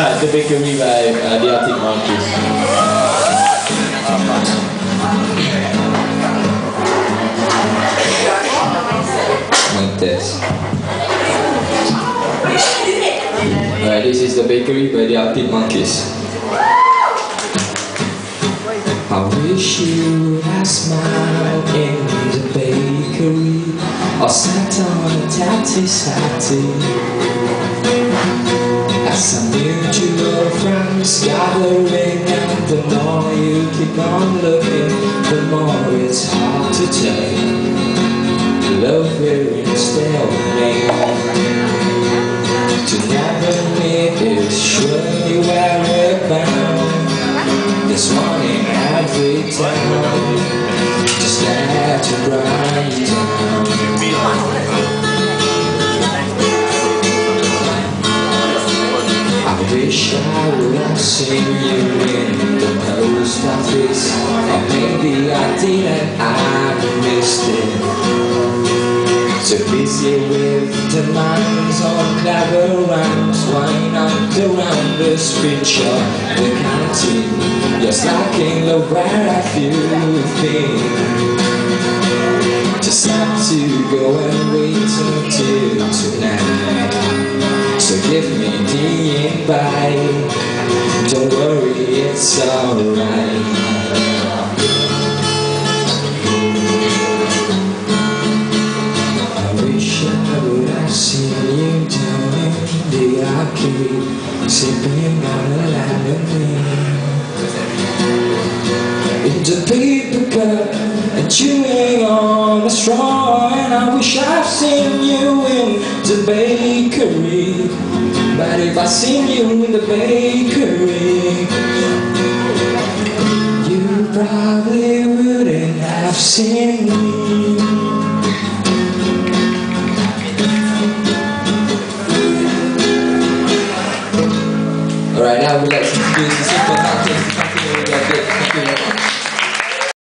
uh, the bakery by uh, the Arctic Monkeys. This. Alright, this is the bakery by the Arctic Monkeys. I wish you had smiled in the bakery or sat on a tatty satty. Mutual friends gathering, and the more you keep on looking, the more it's hard to tell. Love will still To never meet is surely where we're bound. This morning every town just let it bright I wish I would have seen you in the post office Or maybe I didn't, I missed it So busy with demands on clever rhymes Why not around the street shop, the canteen Just lacking the where have you been Just have to go and wait until tonight so give me the invite Don't worry, it's alright. Sipping on a lemonade In the paper cup and chewing on a straw And I wish I've seen you in the bakery. But if I seen you in the bakery You probably wouldn't have seen me. Alright, now we'd like to introduce the Simple Notecase